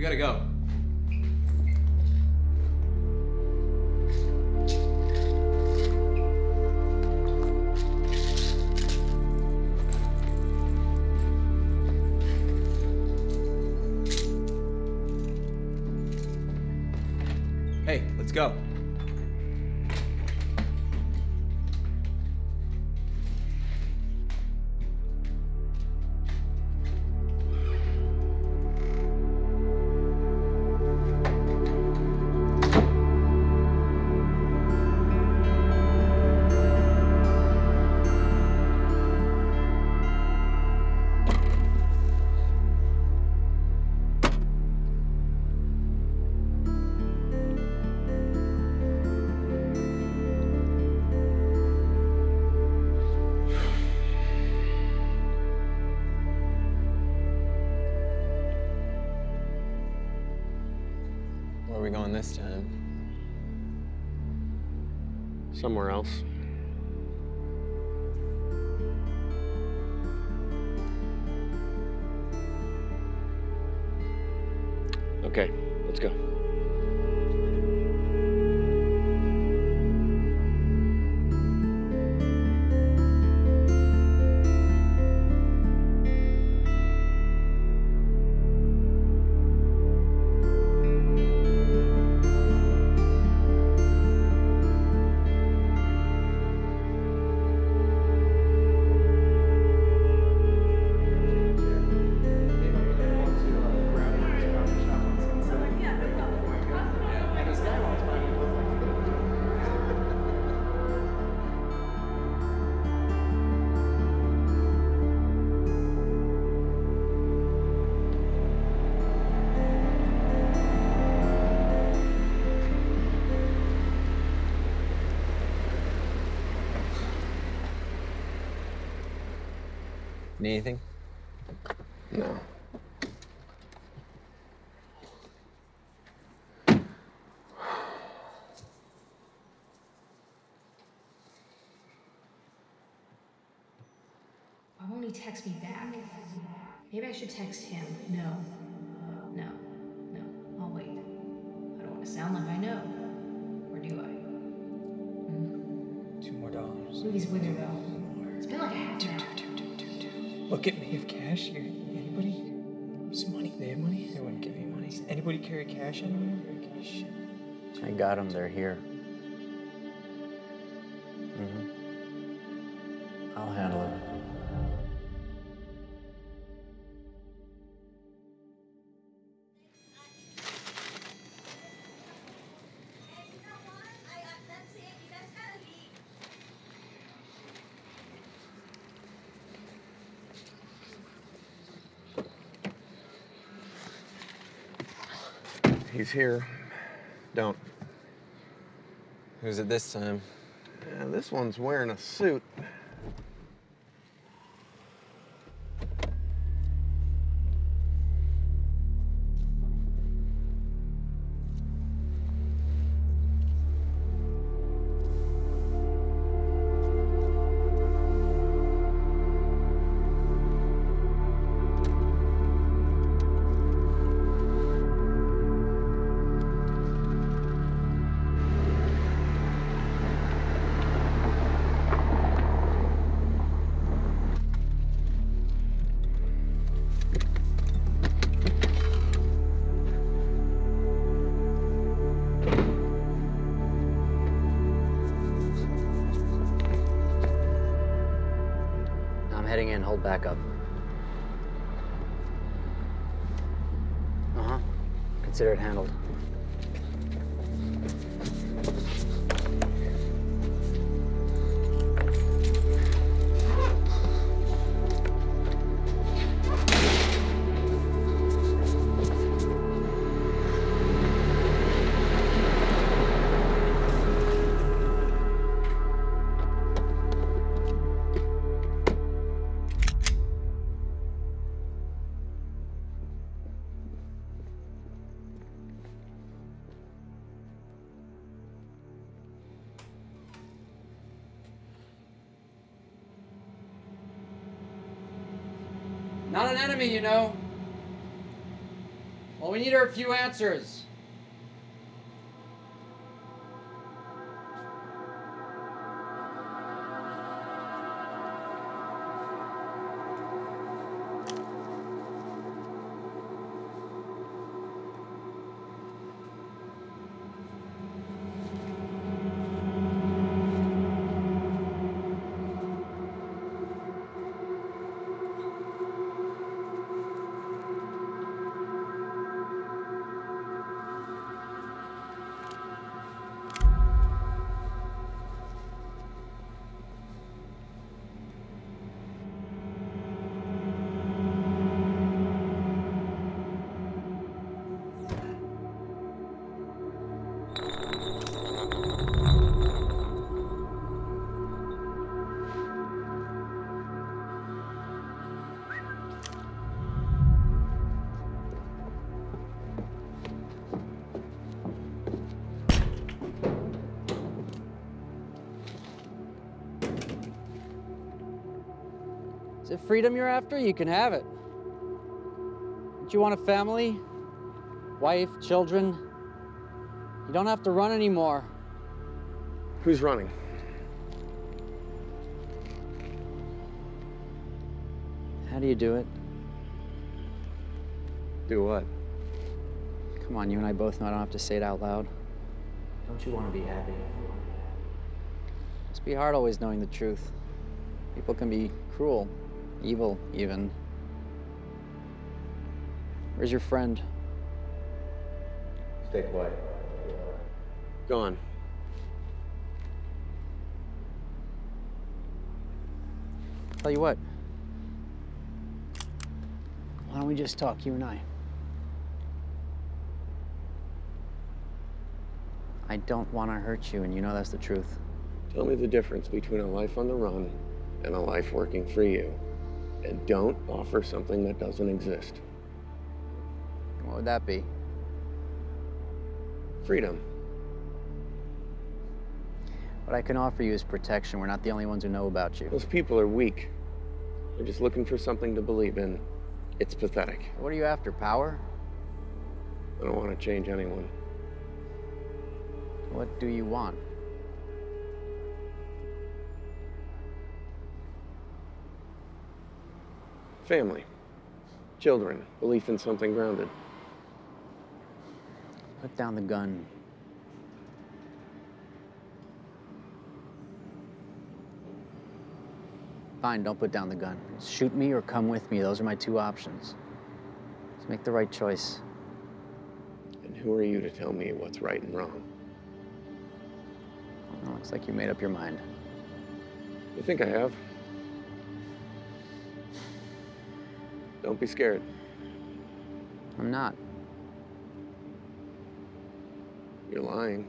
We gotta go. Hey, let's go. This time? Somewhere else. Okay, let's go. Need anything? No. Why won't he text me back? Maybe I should text him. No. No. No. I'll wait. I don't want to sound like I know. Or do I? Hmm. Two more dollars. Louis Witherville. Look at me. You have cash? here? anybody? Some money. They have money? They wouldn't give me money. Does anybody carry cash anywhere? Shit. I got them. They're here. Mm-hmm. I'll handle it. He's here. Don't. Who's it this time? Yeah, this one's wearing a suit. Hold back up. Uh huh. Consider it handled. Not an enemy, you know. Well, we need a few answers. Is it freedom you're after? You can have it. Don't you want a family? Wife, children? You don't have to run anymore. Who's running? How do you do it? Do what? Come on, you and I both know I don't have to say it out loud. Don't you want to be happy? Must be hard always knowing the truth. People can be cruel, evil, even. Where's your friend? Stay quiet. Gone. Tell you what. Why don't we just talk, you and I? I don't want to hurt you, and you know that's the truth. Tell me the difference between a life on the run and a life working for you. And don't offer something that doesn't exist. What would that be? Freedom. What I can offer you is protection. We're not the only ones who know about you. Those people are weak. They're just looking for something to believe in. It's pathetic. What are you after? Power? I don't want to change anyone. What do you want? Family. Children. Belief in something grounded. Put down the gun. Fine, don't put down the gun. Shoot me or come with me. Those are my two options. Just make the right choice. And who are you to tell me what's right and wrong? Well, looks like you made up your mind. You think I have? Don't be scared. I'm not. You're lying.